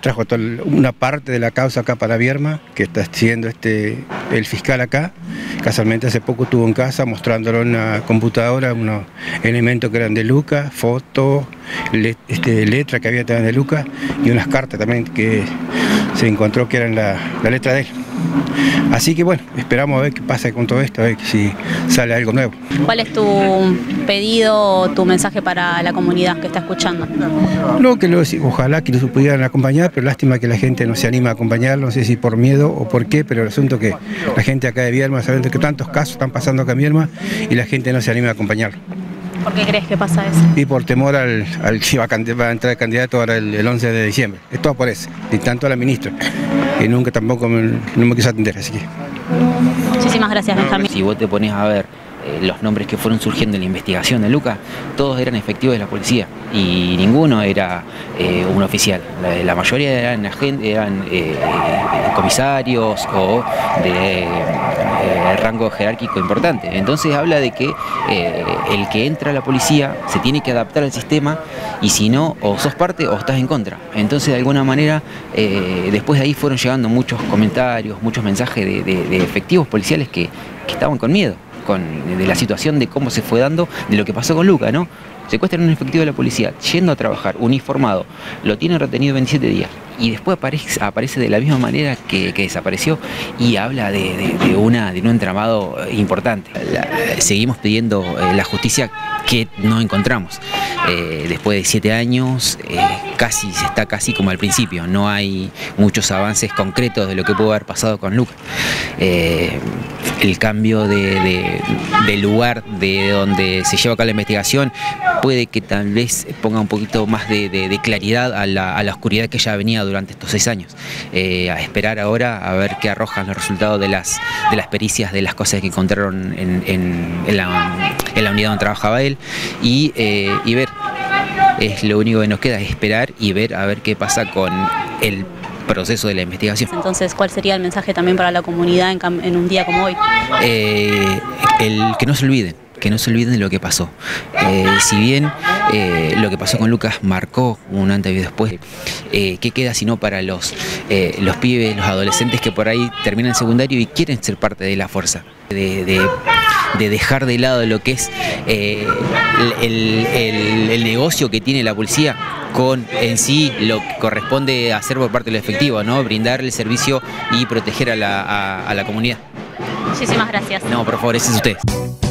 Trajo una parte de la causa acá para Vierma, que está haciendo este, el fiscal acá. Casualmente hace poco estuvo en casa mostrándolo en una computadora unos elementos que eran de Luca, fotos, este, letra que había también de Luca y unas cartas también que se encontró que eran la, la letra de él. Así que bueno, esperamos a ver qué pasa con todo esto, a ver si sale algo nuevo. ¿Cuál es tu pedido tu mensaje para la comunidad que está escuchando? No, que los, ojalá que los pudieran acompañar, pero lástima que la gente no se anima a acompañar, no sé si por miedo o por qué, pero el asunto que la gente acá de Vierma, sabiendo que tantos casos están pasando acá en Vierma y la gente no se anima a acompañarlo. ¿Por qué crees que pasa eso? Y por temor al, que va a, entrar el candidato ahora el, 11 de diciembre. Es todo por eso. Y tanto a la ministra, que nunca tampoco me, no me quiso atender, así que... Muchísimas gracias, Benjamín. Si vos te pones a ver los nombres que fueron surgiendo en la investigación de Luca, todos eran efectivos de la policía y ninguno era eh, un oficial. La, mayoría eran, eran eh, comisarios o de rango jerárquico importante. Entonces habla de que el que entra a la policía se tiene que adaptar al sistema y si no, o sos parte o estás en contra. Entonces de alguna manera después de ahí fueron llegando muchos comentarios, muchos mensajes de, efectivos policiales que estaban con miedo de la situación de cómo se fue dando, de lo que pasó con Luca, ¿no? Secuestran un efectivo de la policía, yendo a trabajar, uniformado, lo tienen retenido 27 días y después aparece, aparece de la misma manera que, desapareció y habla de, una, de un entramado importante. seguimos pidiendo eh, la justicia que no encontramos. Eh, después de siete años, eh, casi se está casi como al principio, no hay muchos avances concretos de lo que pudo haber pasado con Luca el cambio de, lugar de donde se lleva acá la investigación puede que tal vez ponga un poquito más de, claridad a la, oscuridad que ya venía durante estos seis años. Eh, a esperar ahora a ver qué arrojan los resultados de las, de las pericias, de las cosas que encontraron en, la, unidad donde trabajaba él y, eh, y ver. Es lo único que nos queda, es esperar y ver a ver qué pasa con el proceso de la investigación. Entonces, ¿cuál sería el mensaje también para la comunidad en, un día como hoy? Eh, el que no se olviden que no se olviden de lo que pasó. Eh, si bien eh, lo que pasó con Lucas marcó un antes y después, ¿qué queda sino para los, los pibes, los adolescentes que por ahí terminan secundario y quieren ser parte de la fuerza? De, dejar de lado lo que es el negocio que tiene la policía con en sí lo que corresponde hacer por parte del efectivo, ¿no? Brindar el servicio y proteger a la, a, la comunidad. Muchísimas gracias. No, por favor, ese es usted.